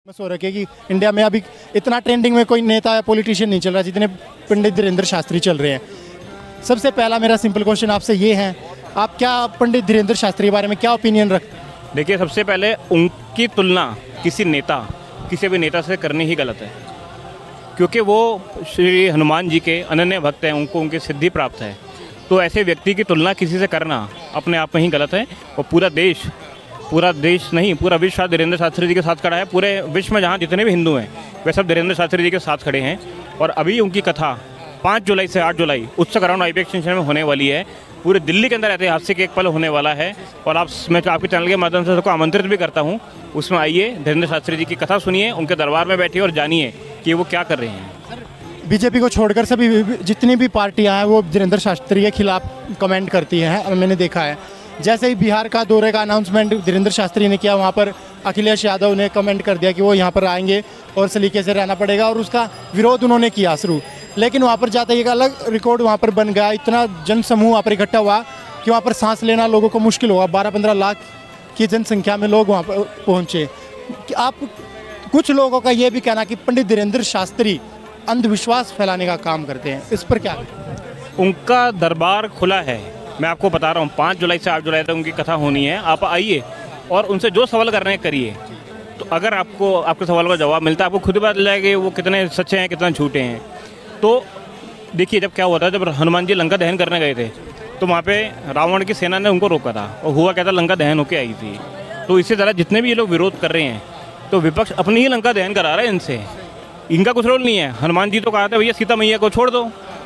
Famous हो रखी कि इंडिया में अभी इतना ट्रेंडिंग में कोई नेता या पॉलिटिशियन नहीं चल रहा, जितने पंडित धीरेन्द्र शास्त्री चल रहे हैं। सबसे पहला मेरा सिंपल क्वेश्चन आपसे ये है, आप क्या पंडित धीरेन्द्र शास्त्री के बारे में क्या ओपिनियन रखते हैं? देखिए, सबसे पहले उनकी तुलना किसी नेता, किसी भी नेता से करनी ही गलत है। क्योंकि वो श्री हनुमान जी के अनन्य भक्त हैं, उनको उनकी सिद्धि प्राप्त है। तो ऐसे व्यक्ति की तुलना किसी से करना अपने आप में ही गलत है, और पूरा देश पूरा देश नहीं, पूरा विश्व धीरेन्द्र शास्त्री जी के साथ खड़ा है। पूरे विश्व में जहाँ जितने भी हिंदू हैं वे सब धीरेन्द्र शास्त्री जी के साथ खड़े हैं। और अभी उनकी कथा पाँच जुलाई से आठ जुलाई उत्सव अराउंड आई एक्सटेंशन में होने वाली है। पूरे दिल्ली के अंदर ऐतिहासिक एक पल होने वाला है। और आप, मैं आपके चैनल के माध्यम से सबको आमंत्रित भी करता हूँ। उसमें आइए, धीरेन्द्र शास्त्री जी की कथा सुनिए, उनके दरबार में बैठिए और जानिए कि वो क्या कर रहे हैं। बीजेपी को छोड़कर सभी जितनी भी पार्टियाँ हैं, वो धीरेन्द्र शास्त्री के खिलाफ कमेंट करती हैं, मैंने देखा है। जैसे ही बिहार का दौरे का अनाउंसमेंट धीरेन्द्र शास्त्री ने किया, वहाँ पर अखिलेश यादव ने कमेंट कर दिया कि वो यहाँ पर आएँगे और सलीके से रहना पड़ेगा और उसका विरोध उन्होंने किया शुरू। लेकिन वहाँ पर जाते ही एक अलग रिकॉर्ड वहाँ पर बन गया। इतना जन समूह वहाँ पर इकट्ठा हुआ कि वहाँ पर सांस लेना लोगों को मुश्किल हुआ। बारह पंद्रह लाख की जनसंख्या में लोग वहाँ पर पहुँचे। आप कुछ लोगों का ये भी कहना कि पंडित धीरेन्द्र शास्त्री अंधविश्वास फैलाने का काम करते हैं। इस पर क्या? उनका दरबार खुला है। मैं आपको बता रहा हूँ, पाँच जुलाई से आठ जुलाई तक उनकी कथा होनी है। आप आइए और उनसे जो सवाल कर रहे हैं करिए। तो अगर आपको, आपके सवाल का जवाब मिलता है, आपको खुद बात लगेगी वो कितने सच्चे हैं, कितने झूठे हैं। तो देखिए, जब क्या हुआ था, जब हनुमान जी लंका दहन करने गए थे तो वहाँ पे रावण की सेना ने उनको रोका था और हुआ क्या था, लंका दहन होकर आई थी। तो इसी तरह जितने भी ये लोग विरोध कर रहे हैं तो विपक्ष अपनी ही लंका दहन करा रहे हैं इनसे। इनका कुछ रोल नहीं है। हनुमान जी तो कहा था, भैया सीता मैया को छोड़ दो।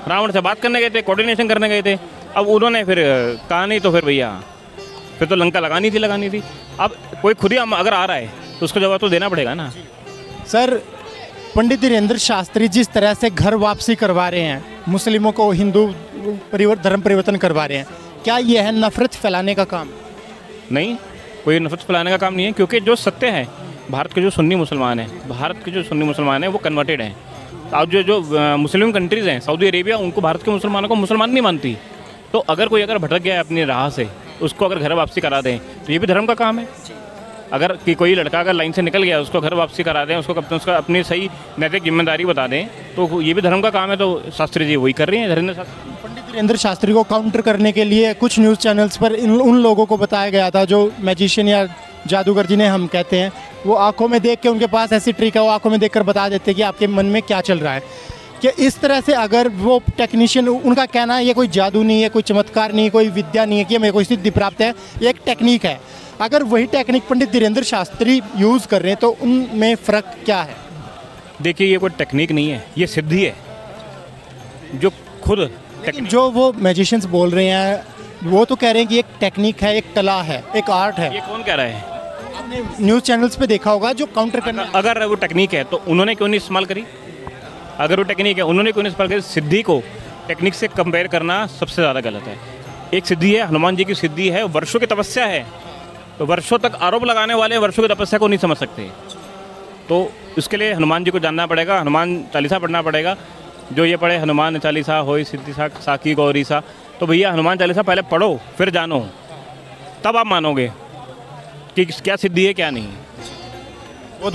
रावण से बात करने गए थे कोऑर्डिनेशन करने गए थे। अब उन्होंने फिर कहा नहीं तो फिर भैया फिर तो लंका लगानी थी लगानी थी। अब कोई खुद ही अगर आ रहा है तो उसका जवाब तो देना पड़ेगा ना। सर पंडित धीरेन्द्र शास्त्री जिस तरह से घर वापसी करवा रहे हैं मुस्लिमों को हिंदू परिवर धर्म परिवर्तन करवा रहे हैं क्या यह है नफरत फैलाने का काम? नहीं कोई नफरत फैलाने का काम नहीं है क्योंकि जो सत्य है भारत के जो सुन्नी मुसलमान हैं भारत के जो सुन्नी मुसलमान हैं वो कन्वर्टेड हैं। अब जो जो मुस्लिम कंट्रीज़ हैं सऊदी अरेबिया उनको भारत के मुसलमानों को मुसलमान नहीं मानती। तो अगर कोई अगर भटक गया है अपनी राह से उसको अगर घर वापसी करा दें तो ये भी धर्म का काम है। अगर कि कोई लड़का अगर लाइन से निकल गया उसको घर वापसी करा दें उसको कब उसका अपनी सही नैतिक ज़िम्मेदारी बता दें तो ये भी धर्म का काम है तो शास्त्री जी वही कर रही हैं धीरेन्द्र शास्त्री पंडित धीरेन्द्र शास्त्री को काउंटर करने के लिए कुछ न्यूज़ चैनल्स पर इन उन लोगों को बताया गया था जो मैजिशियन या जादूगर जिन्हें हम कहते हैं वो आँखों में देख के उनके पास ऐसी ट्रिक है वो आँखों में देखकर बता देते हैं कि आपके मन में क्या चल रहा है। कि इस तरह से अगर वो टेक्नीशियन उनका कहना है ये कोई जादू नहीं है कोई चमत्कार नहीं है कोई विद्या नहीं है कि हमें कोई सिद्धि प्राप्त है। ये एक टेक्निक है। अगर वही टेक्निक पंडित धीरेन्द्र शास्त्री यूज़ कर रहे हैं तो उनमें फ़र्क क्या है? देखिए ये कोई टेक्निक नहीं है ये सिद्धि है जो खुद जो वो मैजिशियंस बोल रहे हैं वो तो कह रहे हैं कि एक टेक्निक है एक कला है एक आर्ट है। ये कौन कह रहा है? आपने न्यूज़ चैनल्स पे देखा होगा जो काउंटर करना अगर वो टेक्निक है तो उन्होंने क्यों नहीं इस्तेमाल करी? अगर वो टेक्निक है, उन्होंने क्यों नहीं सिद्धि को टेक्निक से कंपेयर करना सबसे ज़्यादा गलत है? एक सिद्धि है, हनुमान जी की सिद्धि है, वर्षों की तपस्या है। तो वर्षों तक आरोप लगाने वाले वर्षों की तपस्या को नहीं समझ सकते। तो उसके लिए हनुमान जी को जानना पड़ेगा, हनुमान चालीसा पढ़ना पड़ेगा। जो ये पढ़े, हनुमान चालीसा हो, सिद्धि सा साकी गौरी सा तो भैया हनुमान चालीसा पहले पढ़ो, फिर जानो। तब आप मानोगे कि क्या सिद्धि है, क्या नहीं। बहुत बहुत